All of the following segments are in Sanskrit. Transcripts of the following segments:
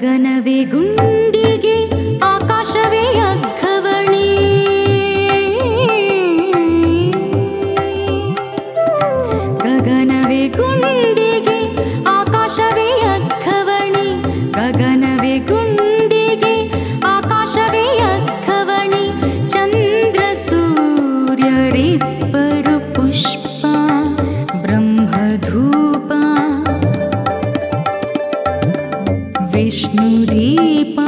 ಗಗನವೇ ಗುಂಡಿಗೆ ಆಕಾಶವೇ ಅಗ್ಗವಣಿ ಗಗನವೇ ಗುಂಡಿಗೆ विष्णुदीप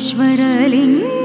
ईश्वरलिङ्ग